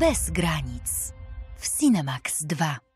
bez granic w Cinemax 2.